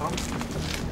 calma.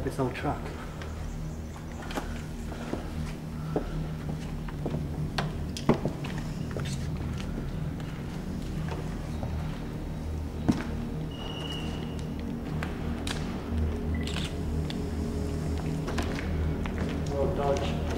Out this old truck. Dodge.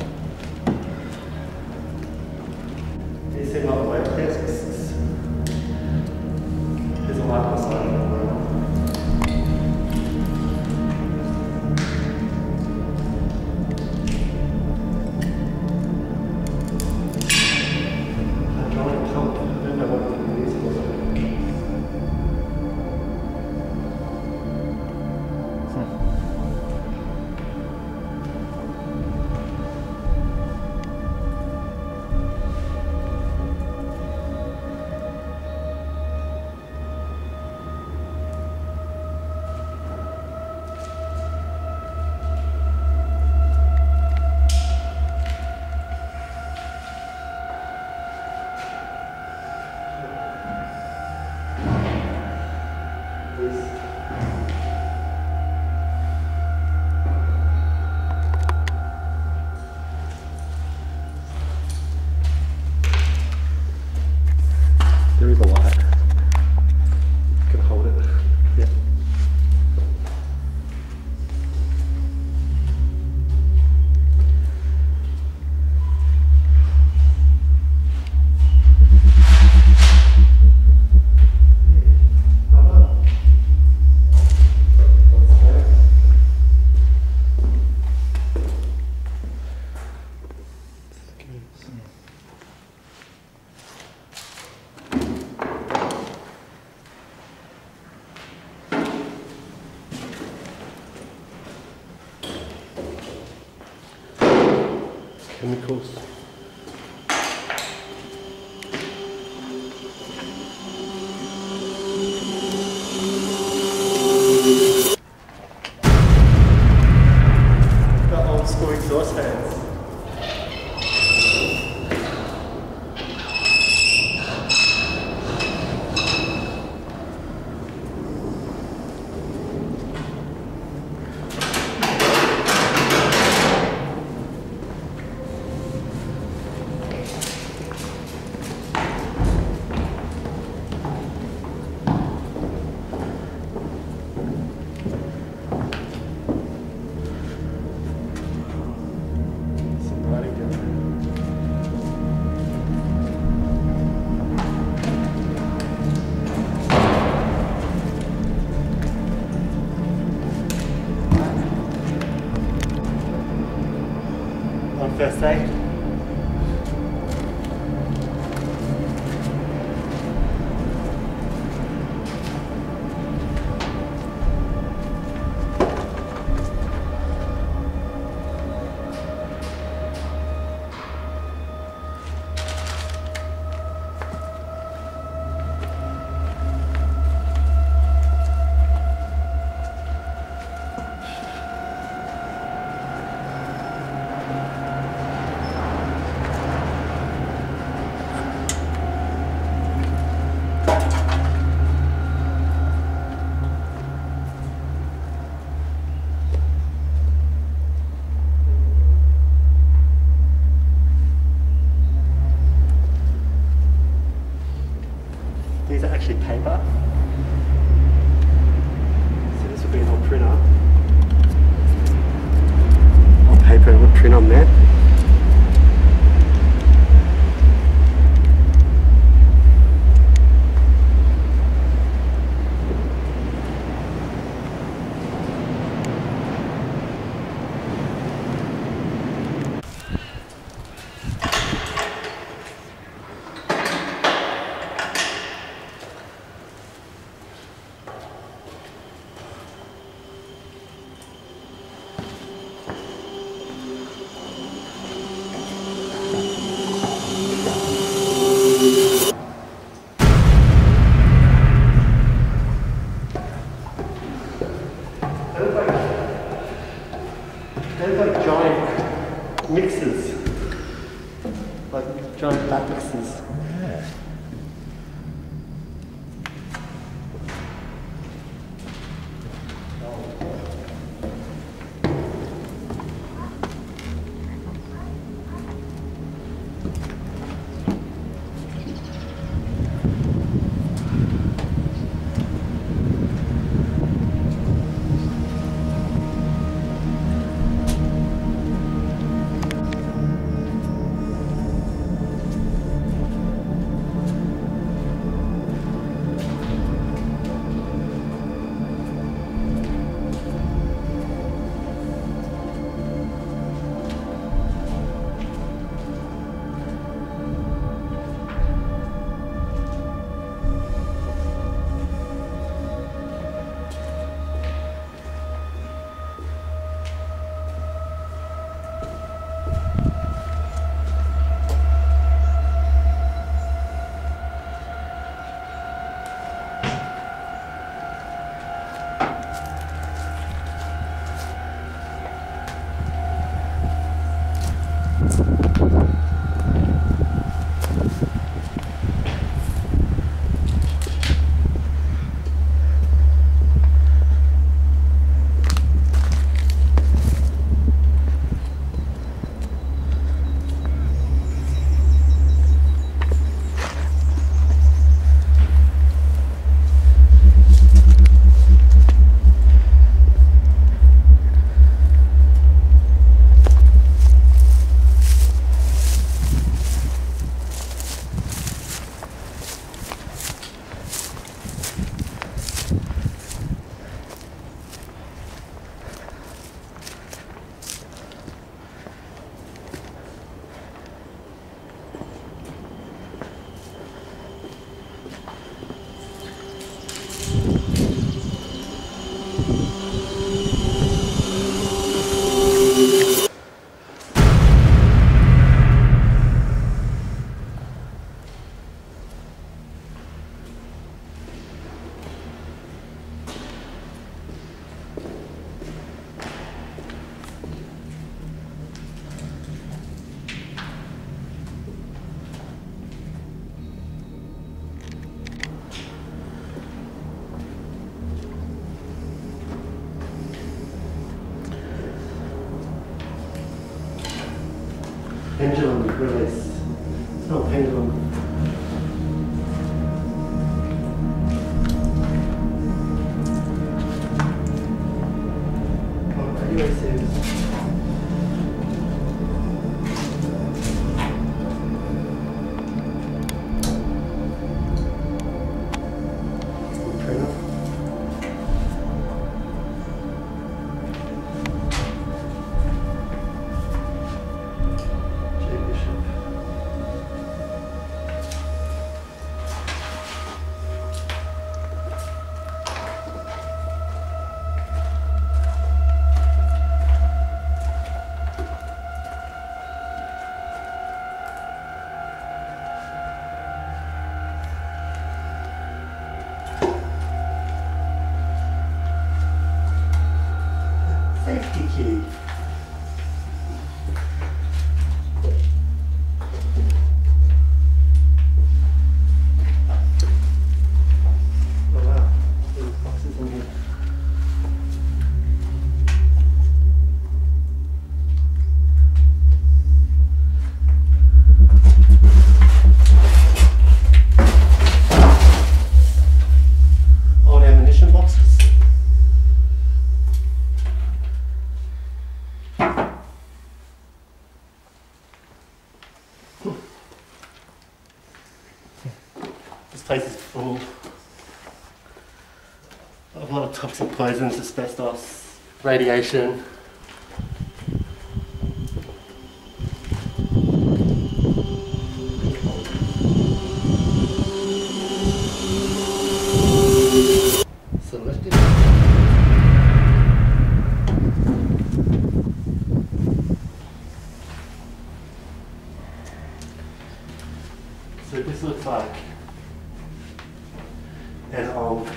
First These are actually paper. So this would be an old printer. Old paper would print on there. Pendulum release. It's not pendulum. This place is full of a lot of toxic poisons, asbestos, radiation. So this looks like an old